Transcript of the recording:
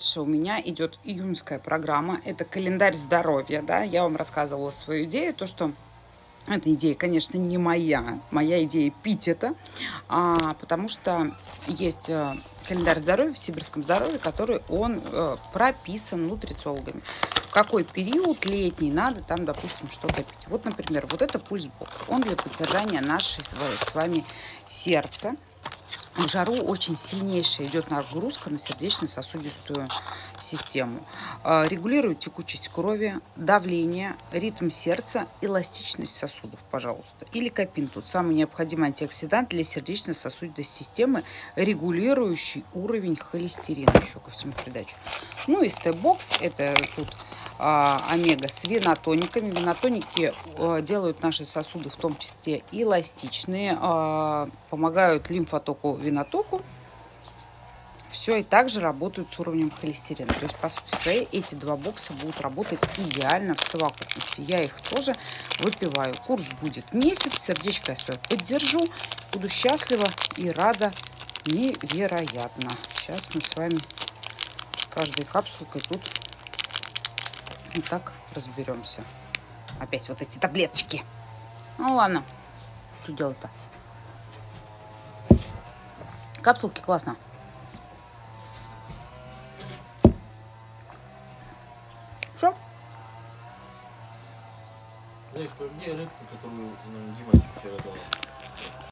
Дальше у меня идет июньская программа. Это календарь здоровья. Да? Я вам рассказывала свою идею, то, что эта идея, конечно, не моя. Моя идея пить это, а, потому что есть э, календарь здоровья в сибирском здоровье, который он э, прописан нутрициологами. В какой период летний надо там, допустим, что-то пить. Вот, например, вот это пульс-бокс. Он для поддержания нашей с вами сердца в жару очень сильнейшая идет нагрузка на сердечно-сосудистую систему. А, регулирует текучесть крови, давление, ритм сердца, эластичность сосудов, пожалуйста. Или копин, тут самый необходимый антиоксидант для сердечно-сосудистой системы, регулирующий уровень холестерина еще ко всему придачу. Ну и степ-бокс, это тут омега с винотониками. Винотоники а, делают наши сосуды в том числе эластичные, а, помогают лимфотоку, винотоку. Все и также работают с уровнем холестерина. То есть, по сути своей, эти два бокса будут работать идеально в совокупности. Я их тоже выпиваю. Курс будет месяц, сердечко я свое поддержу. Буду счастлива и рада невероятно. Сейчас мы с вами каждой капсулкой тут и так разберемся. Опять вот эти таблеточки. Ну ладно. Что делать-то? Капсулки классно. Все? Знаешь, где рыбка, которую Дима вчера дала?